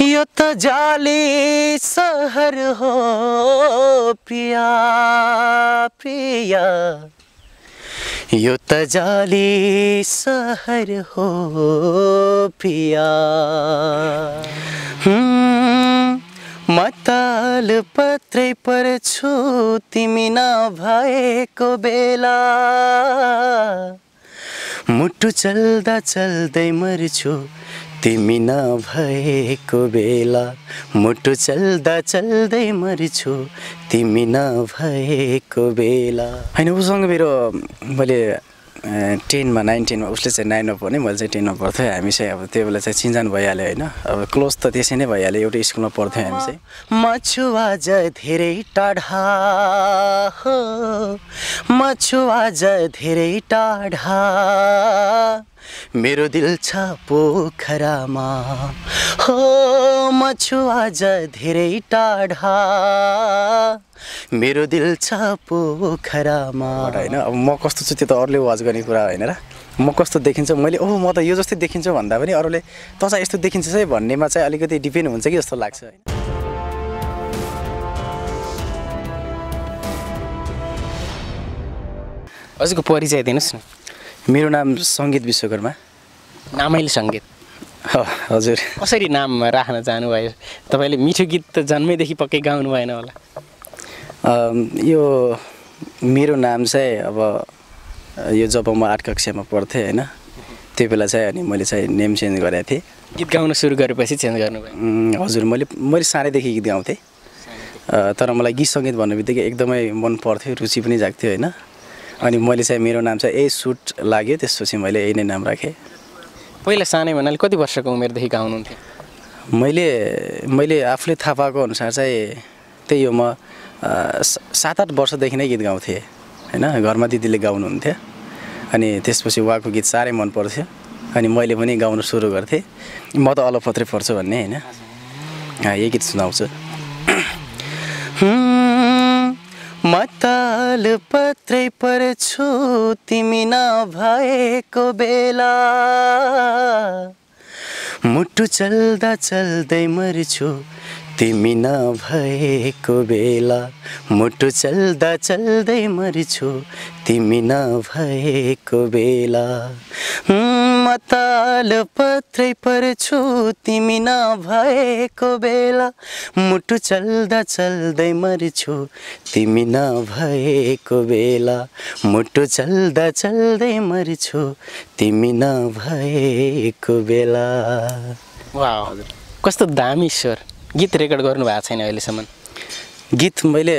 यो त जाली सहर हो प्रिया प्रिया यो त जाली सहर हो प्रिया हुँ, म ताल पत्रै पर्छु तिमी नभएको बेला। मुटु चल्दा चल्दै मर्छु तिमी नभएको बेला मुटु चल्दा चल्दै मर्छु। तिमी नभएको बेला। होइन उसँग मेरो मैले टेनमा नाइन टेनमा उसले चाहिँ नाइनमा पढ्ने मैले चाहिँ टेनमा पढ्थेँ। हामी चाहिँ अब त्यो बेला चाहिँ चिन्जान भइहाल्यो होइन? अब क्लोज त त्यसै नै भइहाल्यो एउटै स्कुलमा पढ्थ्यौँ हामी चाहिँ। म छु आज धेरै टाढा म आज धेरै टाढा। मेरो दिल छ पोखरामा। हो म छु आज धेरै टाढा। मेरो दिल छ पोखरामा। होइन अब म कस्तो छु त्यो त अरूले वाच गर्ने कुरा होइन र? म कस्तो देखिन्छ मैले ओह म त यो जस्तै देखिन्छु भन्दा पनि अरूले त चाहिँ यस्तो देखिन्छ है भन्नेमा चाहिँ अलिकति डिपेन्ड हुन्छ कि जस्तो लाग्छ होइन। हजुरको परिचय दिनुहोस् न। मेरो नाम सङ्गीत विश्वकर्मा। नामैले सङ्गीत। ह- हजुर। कसरी नाम राख्न चाहनुभयो? तपाईँले मिठो गीत त जन्मैदेखि पक्कै गाउनु भएन होला। यो मेरो नाम चाहिँ अब यो जब म आठ कक्षामा पढ्थेँ होइन? त्यो बेला चाहिँ अनि मैले चाहिँ नेम चेन्ज गरेको थिएँ। गीत गाउन सुरु गरेपछि चेन्ज गर्नुभयो। हजुर मैले मैले सानैदेखि गीत गाउँथेँ। तर मलाई गीत सङ्गीत भन्ने बित्तिकै एकदमै मन पर्थ्यो रुचि पनि जाग्थ्यो होइन? अनि मैले चाहिँ मेरो नाम चाहिँ ए सुट लाग्यो त्यसपछि मैले यही नै नाम राखेँ। पहिला सानै भन्नाले कति वर्षको उमेरदेखि गाउनुहुन्थ्यो मैले मैले आफूले थाहा पाएको अनुसार चाहिँ त्यही हो म सात आठ वर्षदेखि नै गीत गाउँथेँ होइन? घरमा दिदीले गाउनुहुन्थ्यो। अनि त्यसपछि उहाँको गीत साह्रै मन पर्थ्यो। अनि मैले पनि गाउन सुरु गर्थेँ। म त अलपत्रै पर्छु भन्ने होइन? यही गीत सुनाउँछु। म ताल पत्रै पर्छु तिमी नभएको बेला। मुटु चल्दा चल्दै मर्छु तिमी नभएको बेला। मुटु चल्दा चल्दै मर्छु तिमी नभएको बेला। म ताल पत्रै पर्छु तिमी नभएको बेला। मुटु चल्दा चल्दै मर्छु तिमी नभएको बेला। मुटु चल्दा चल्दै मर्छु तिमी नभएको बेला। वा कस्तो दामी स्वर। गीत रेकर्ड गर्नु भएको छैन अहिलेसम्म। गीत मैले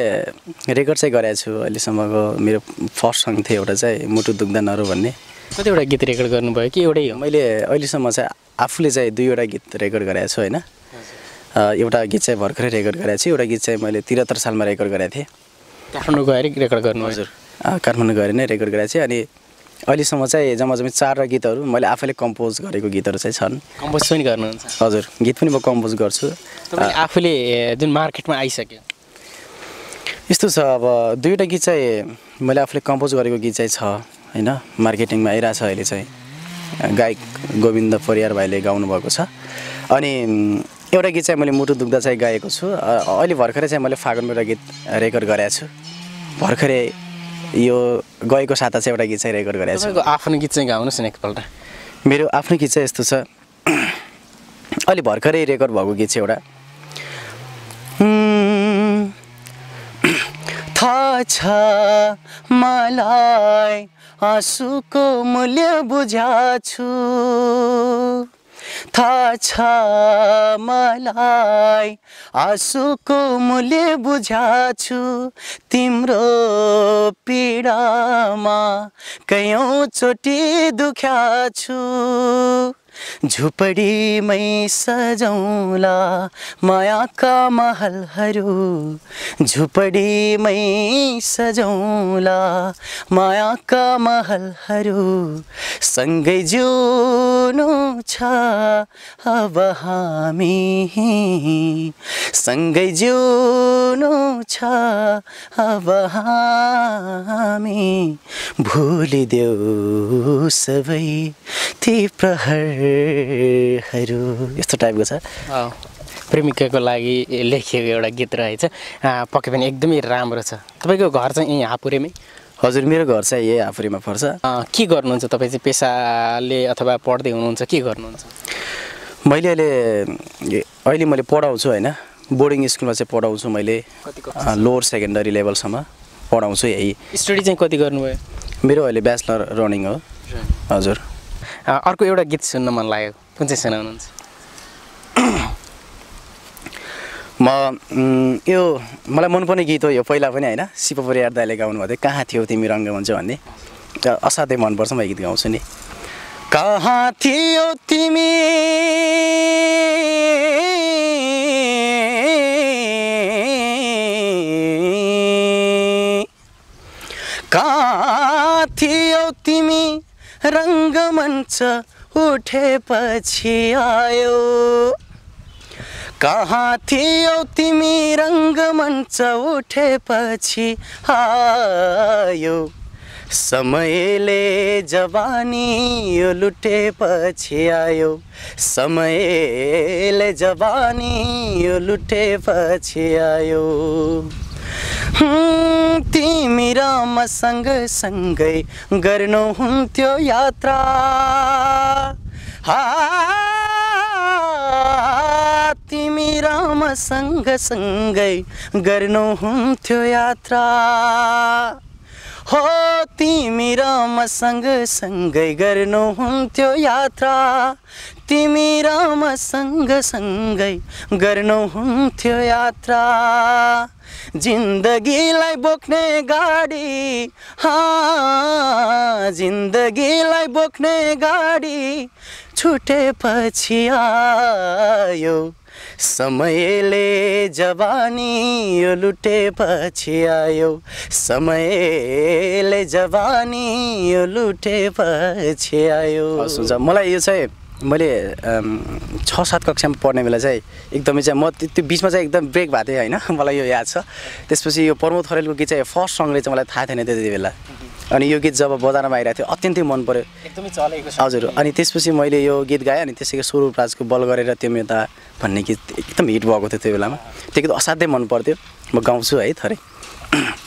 रेकर्ड चाहिँ गरेको छु अहिलेसम्मको मेरो फर्स्ट सङ्ग थियो एउटा चाहिँ मुटु दुख्दा नरो भन्ने। कतिवटा गीत रेकर्ड गर्नुभयो कि एउटै हो? मैले अहिलेसम्म चाहिँ आफूले चाहिँ दुईवटा गीत रेकर्ड गरेको छु होइन? एउटा गीत चाहिँ भर्खरै रेकर्ड गरेको छु एउटा गीत चाहिँ मैले त्रिहत्तर सालमा रेकर्ड गरेको थिएँ। काठमाडौँ गएर रेकर्ड गर्नु हजुर। काठमाडौँ गएर नै रेकर्ड गरेको थिएँ अनि अहिलेसम्म चाहिँ जम्मा जम्मी चारवटा गीतहरू मैले आफैले कम्पोज गरेको गीतहरू चाहिँ छन्। कम्पोज पनि गर्नुहुन्छ। हजुर गीत पनि म कम्पोज गर्छु। आफूले जुन मार्केटमा आइसक्यो? यस्तो छ अब दुईवटा गीत चाहिँ मैले आफूले कम्पोज गरेको गीत चाहिँ छ। होइन मार्केटिङमा आइरहेछ अहिले चाहिँ। गायक गोविन्द परियार भाइले गाउनुभएको छ। अनि एउटा गीत चाहिँ मैले मुटु दुख्दा चाहिँ गाएको छु। अहिले भर्खरै चाहिँ मैले फागुनमा एउटा गीत रेकर्ड गरेको छु। भर्खरै यो गएको साता चाहिँ एउटा गीत चाहिँ रेकर्ड गरेको छु। आफ्नो गीत चाहिँ गाउनुहोस् न एकपल्ट। मेरो आफ्नो गीत चाहिँ यस्तो छ। अलि भर्खरै रेकर्ड भएको गीत चाहिँ एउटा थाहा छ मलाई आँसुको मूल्य बुझाछु। थाहा छ मलाई आँसुको मूल्य बुझाछु। तिम्रो पीडामा कयौँ चोटि दुख्याछु। झुपडीमै सजौँला मायाका महलहरू झुपडीमै सजौँला मायाका महलहरू सँगै जिउनु छ अब हामी सँगै जिउनु छ अब हामी। भुलिदेऊ सबै ती यस्तो टाइपको छ। प्रेमिकाको लागि लेखिएको एउटा गीत रहेछ। पक्कै पनि एकदमै राम्रो छ। तपाईँको घर चाहिँ यहीँ हापुरेमै? हजुर मेरो घर चाहिँ यही आफुरीमा पर्छ। के गर्नुहुन्छ? तपाईँ चाहिँ पेसाले अथवा पढ्दै हुनुहुन्छ के गर्नुहुन्छ? मैले अहिले अहिले मैले पढाउँछु होइन। बोर्डिङ स्कुलमा चाहिँ पढाउँछु मैले। लोवर सेकेन्डरी लेभलसम्म पढाउँछु यही। स्टडी चाहिँ कति गर्नुभयो? मेरो अहिले ब्याचलर रनिङ हो। हजुर। अर्को एउटा गीत सुन्न मन लाग्यो। कुन चाहिँ सुनाउनुहुन्छ म यो मलाई मनपर्ने गीत हो यो पहिला पनि होइन। शिव परियार दाइले गाउनु भएको थियो। कहाँ थियो तिमी रङ्गमञ्च भन्ने। त असाध्यै मनपर्छ म गीत गाउँछु नि। कहाँ थियो तिमी? कहाँ थियो तिमी? रङ्गमञ्च उठेपछि आयो। कहाँ थियौ तिमी रङ्गमञ्च उठेपछि आयो। समयले जवानी यो लुटेपछि आयो। समयले जवानी यो लुटेपछि आयो। तिमी र म सँगसँगै गर्नुहुन्थ्यो यात्रा। तिमी र म सँगसँगै गर्नुहुन्थ्यो यात्रा। हो तिमी र म सँगसँगै गर्नुहुन्थ्यो यात्रा। तिमी र म सँगसँगै गर्नुहुन्थ्यो यात्रा। जिन्दगीलाई बोक्ने गाडी जिन्दगीलाई बोक्ने गाडी छुटेपछि आयो। समयले जवानी यो लुटेपछि आयो। समयले जवानी यो लुटेपछि आयो। हुन्छ। मलाई यो चाहिँ मैले छ सात कक्षामा पढ्ने बेला चाहिँ एकदमै चाहिँ म त्यो बिचमा चाहिँ एकदम ब्रेक भएको थिएँ होइन। मलाई यो याद छ। त्यसपछि यो प्रमोद खरेलको गीत चाहिँ फर्स्ट सङ्गले चाहिँ मलाई थाहा थिएन त्यति बेला। अनि यो गीत जब बजारमा आइरहेको थियो अत्यन्तै मन पऱ्यो एकदमै चलेको छ। हजुर। अनि त्यसपछि मैले यो गीत गाएँ अनि त्यसै स्वरूप राजको बल गरेर त्यो मेता भन्ने गीत एकदम हिट भएको थियो त्यो बेलामा। त्यो गीत असाध्यै मन पर्थ्यो। म गाउँछु है थोरै।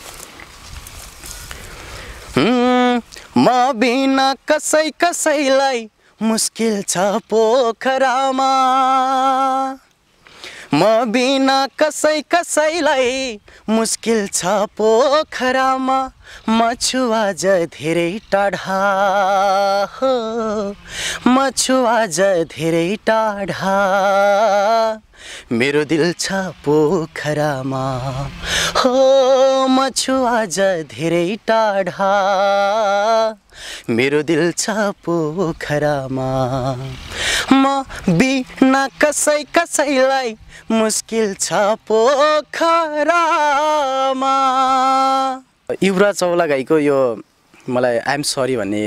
म बिना कसै कसैलाई मुस्किल छ पोखरामा। म बिना कसै कसैलाई मुस्किल छ पोखरामा। म छु धेरै टाढा हो। म धेरै टाढा। मेरो दिल छ पोखरामा। हो म छु आज धेरै टाढा। मेरो दिल छ पोखरामा। म बिना कसै कसैलाई मुस्किल छ पोखरामा। युवराज चौलागाईको यो मलाई आइएम सरी भन्ने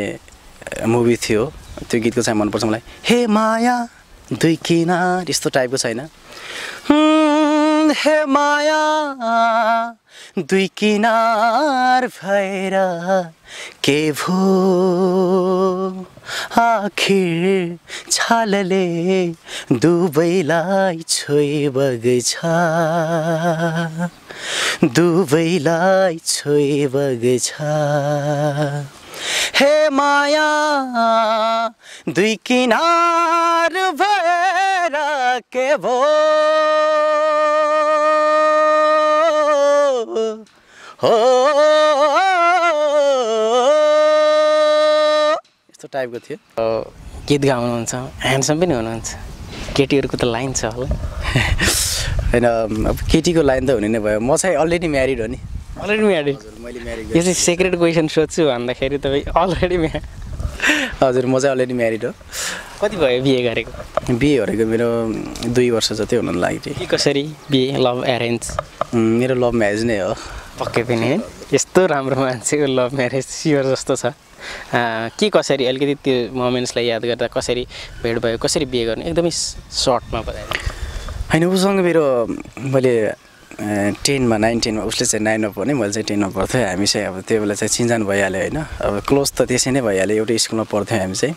मुभी थियो। त्यो गीतको चाहिँ मनपर्छ मलाई। हे माया दुई किनार यस्तो टाइपको छैन। हे माया दुई किनार भएर के भो आखिर छालले दुवैलाई छोइ बग्छ दुवैलाई छोइ बग्छ हे माया दुई किनार भएर के भो हो यस्तो टाइपको थियो गीत गाउनुहुन्छ ह्यान्डसम पनि हुनुहुन्छ। केटीहरूको त लाइन छ होला। होइन अब केटीको लाइन त हुने नै भयो। म चाहिँ अलरेडी म्यारिड हो नि। अलरेडी म्यारिड यो चाहिँ सेक्रेट क्वेसन सोध्छु भन्दाखेरि तपाईँ अलरेडी म्या हजुर म चाहिँ अलरेडी म्यारिड हो। कति भयो बिहे गरेको? बिहे गरेको मेरो दुई वर्ष जति हुन लाग्यो के कसरी बिहे लभ एरेन्ज मेरो लभ म्यारेज नै हो। पक्कै पनि है। यस्तो राम्रो मान्छेको लभ म्यारेज स्योर जस्तो छ। के कसरी अलिकति त्यो मोमेन्ट्सलाई याद गर्दा कसरी भेट भयो कसरी बिहे गर्ने? एकदमै सर्टमा बताइदिनु। होइन उसँग मेरो मैले टेनमा नाइन टेनमा उसले चाहिँ नाइनमा पढ्ने मैले चाहिँ टेनमा पढ्थेँ हामी चाहिँ अब त्यो बेला चाहिँ चिन्जान भइहाल्यो होइन। अब क्लोज त त्यसै नै भइहाल्यो। एउटै स्कुलमा पढ्थ्यौँ हामी चाहिँ।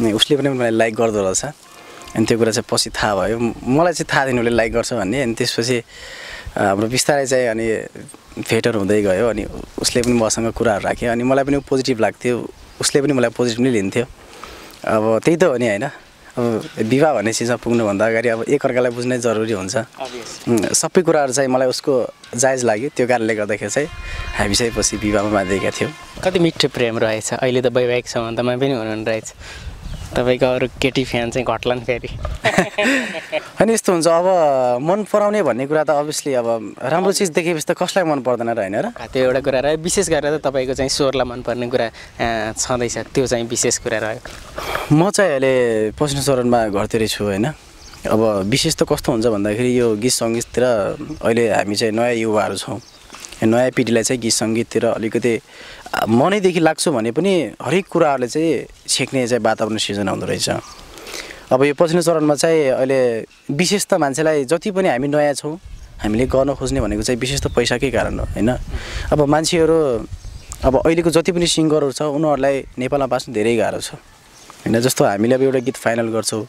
अनि उसले पनि मलाई लाइक गर्दो रहेछ। अनि त्यो कुरा चाहिँ पछि थाहा भयो। मलाई चाहिँ थाहा थिएन उसले लाइक गर्छ भन्ने। अनि त्यसपछि हाम्रो बिस्तारै चाहिँ अनि भेटहरू हुँदै गयो। अनि उसले पनि मसँग कुराहरू राख्यो। अनि मलाई पनि पोजिटिभ लाग्थ्यो। उसले पनि मलाई पोजिटिभ नै लिन्थ्यो। अब त्यही त हो नि होइन। विवाह भन्ने चिजमा पुग्नुभन्दा अगाडि अब एकअर्कालाई बुझ्नै जरुरी हुन्छ। सबै कुराहरू चाहिँ मलाई उसको जायज लाग्यो। त्यो कारणले गर्दाखेरि चाहिँ हामी चाहिँ पछि विवाहमा बाँधिएका थियौँ। कति मिठो प्रेम रहेछ। अहिले त वैवाहिक सम्बन्धमा पनि हुनुहुन्न रहेछ। तपाईँको अरू केटी फ्यान चाहिँ घट्लान् फेरि। अनि यस्तो हुन्छ अब मन पराउने भन्ने कुरा त अभियसली अब राम्रो चिज देखेपछि त कसलाई मन पर्दैन र होइन र? त्यो एउटा कुरा रह्यो विशेष गरेर त तपाईँको चाहिँ स्वरलाई मनपर्ने कुरा छँदैछ त्यो चाहिँ विशेष कुरा रह्यो। म चाहिँ अहिले पश्चिम चरणमा घरतिर छु होइन। अब विशेष त कस्तो हुन्छ भन्दाखेरि यो गीत सङ्गीततिर अहिले हामी चाहिँ नयाँ युवाहरू छौँ। नयाँ पिँढीलाई चाहिँ गीत सङ्गीततिर अलिकति मनैदेखि लाग्छु भने पनि हरेक कुराहरूले चाहिँ छेक्ने चाहिँ वातावरण सिर्जना हुँदो रहेछ। अब यो पछिल्लो चरणमा चाहिँ अहिले विशेष त मान्छेलाई जति पनि हामी नयाँ छौँ हामीले गर्न खोज्ने भनेको चाहिँ विशेष त पैसाकै कारण हो होइन? अब मान्छेहरू अब अहिलेको जति पनि सिङ्गरहरू छ उनीहरूलाई नेपालमा बाँच्नु धेरै गाह्रो छ होइन? जस्तो हामीले अब एउटा गीत फाइनल गर्छौँ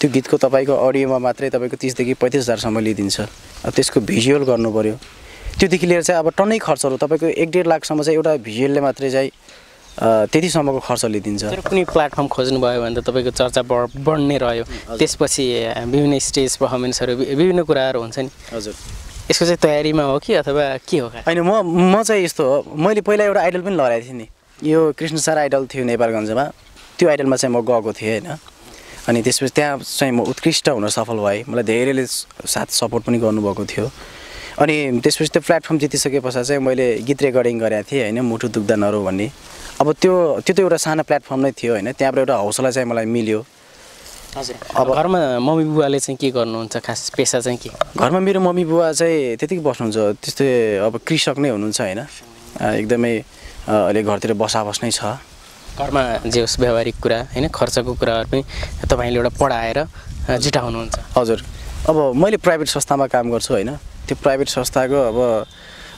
त्यो गीतको तपाईँको अडियोमा मात्रै तपाईँको तिसदेखि पैँतिस हजारसम्म लिइदिन्छ। अब त्यसको भिजुअल गर्नु पऱ्यो त्योदेखि लिएर चाहिँ अब टन्नै खर्चहरू तपाईँको एक डेढ लाखसम्म चाहिँ एउटा भिजुअलले मात्रै चाहिँ त्यतिसम्मको खर्च लिइदिन्छ। तर कुनै प्लेटफर्म खोज्नुभयो भने त तपाईँको चर्चा बढ बढ्ने रह्यो। त्यसपछि विभिन्न स्टेज पर्फर्मेन्सहरू विभिन्न कुराहरू हुन्छ नि। हजुर। यसको चाहिँ तयारीमा हो कि अथवा के हो? होइन म म चाहिँ यस्तो हो। मैले पहिला एउटा आइडल पनि लगाएको थिएँ नि। यो कृष्ण सर आइडल थियो नेपालगञ्जमा। त्यो आइडलमा चाहिँ म गएको थिएँ होइन। अनि त्यसपछि त्यहाँ चाहिँ म उत्कृष्ट हुन सफल भएँ। मलाई धेरैले साथ सपोर्ट पनि गर्नुभएको थियो। अनि त्यसपछि त्यो प्लेटफर्म जितिसके पश्चात चाहिँ मैले गीत रेकर्डिङ गरेको थिएँ होइन मुटु दुख्दा नरो भन्ने। अब त्यो त्यो त एउटा सानो प्लेटफर्म नै थियो होइन त्यहाँबाट एउटा हौसला चाहिँ मलाई मिल्यो। अब घरमा मम्मी बुवाले चाहिँ के गर्नुहुन्छ खास पेसा चाहिँ के? घरमा मेरो मम्मी बुवा चाहिँ त्यतिकै बस्नुहुन्छ त्यस्तै अब कृषक नै हुनुहुन्छ होइन। एकदमै अहिले घरतिर बसाबस नै छ। घरमा जे होस् व्यावहारिक कुरा होइन खर्चको कुराहरू पनि तपाईँले एउटा पढाएर जुटाउनुहुन्छ। हजुर। अब मैले प्राइभेट संस्थामा काम गर्छु होइन। त्यो प्राइभेट संस्थाको अब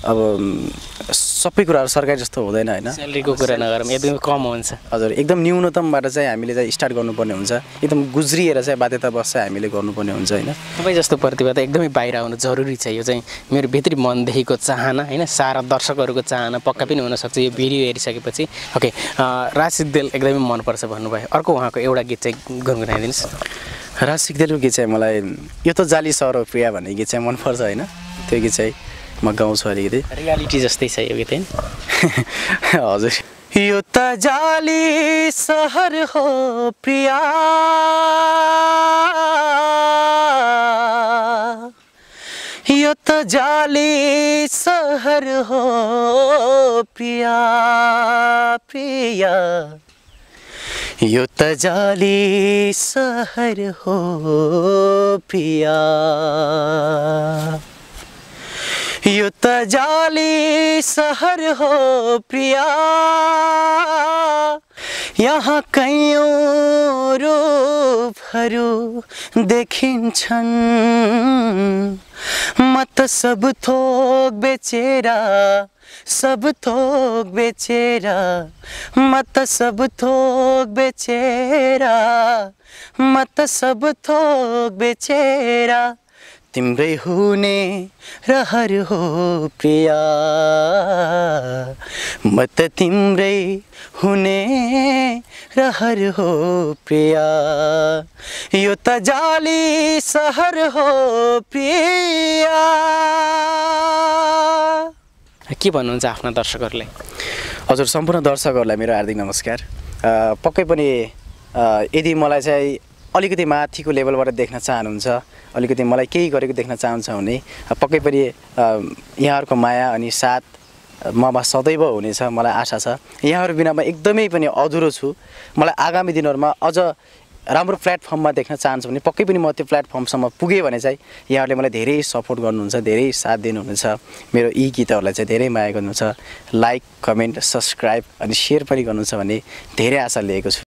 अब सबै कुराहरू सरकारी जस्तो हुँदैन होइन। स्यालेरीको कुरा नगरौँ एकदमै कम हुन्छ। हजुर एकदम न्यूनतमबाट चाहिँ हामीले चाहिँ स्टार्ट गर्नुपर्ने हुन्छ। एकदम गुज्रिएर चाहिँ बाध्यतावश चाहिँ हामीले गर्नुपर्ने हुन्छ होइन। तपाईँ जस्तो प्रतिभा त एकदमै बाहिर आउनु जरुरी छ। यो चाहिँ मेरो भित्री मनदेखिको चाहना होइन सारा दर्शकहरूको चाहना पक्का पनि हुनसक्छ। यो भिडियो हेरिसकेपछि ओके सिग्देल एकदमै मनपर्छ भन्नुभयो। अर्को उहाँको एउटा गीत चाहिँ गुनगुनाइदिनुहोस्। राज सिक्देलको गीत चाहिँ मलाई यो त जाली सर प्रिया भन्ने गीत चाहिँ मनपर्छ होइन। त्यो गीत चाहिँ म गाउँछु अलिकति रियालिटी जस्तै छ यो गीत होइन हजुर यो त जाली सहर हो प्रिया यो त जाली सहर हो प्रिया प्रिया यो त जाली सहर हो प्रिया यो त जाली सहर हो प्रिया। यहाँ कैयौँ रूपहरू देखिन्छन्। म त सब थोक बेचेरा सब थोक बेचेरा। म त सब थोक बेचेरा म त सब थोक बेचेरा। तिम्रै हुने रहर हो प्रिया। म त तिम्रै हुने रहर हो प्रिया। यो त जाली सहर हो प्रिया। के भन्नुहुन्छ आफ्ना दर्शकहरूलाई हजुर सम्पूर्ण दर्शकहरूलाई मेरो हार्दिक नमस्कार। पक्कै पनि यदि मलाई चाहिँ अलिकति माथिको लेभलबाट देख्न चाहनुहुन्छ अलिकति मलाई केही गरेको देख्न चाहन्छ भने पक्कै पनि यहाँहरूको माया अनि साथ ममा सदैव हुनेछ मलाई आशा छ। यहाँहरू बिना म एकदमै पनि अधुरो छु। मलाई आगामी दिनहरूमा अझ राम्रो प्लेटफर्ममा देख्न चाहन्छु भने पक्कै पनि म त्यो प्लेटफर्मसम्म पुगेँ भने चाहिँ यहाँहरूले मलाई धेरै सपोर्ट गर्नुहुन्छ धेरै साथ दिनुहुनेछ। मेरो यी गीतहरूलाई चाहिँ धेरै माया गर्नुहुन्छ। लाइक कमेन्ट सब्सक्राइब अनि सेयर पनि गर्नुहुन्छ भन्ने धेरै आशा लिएको छु।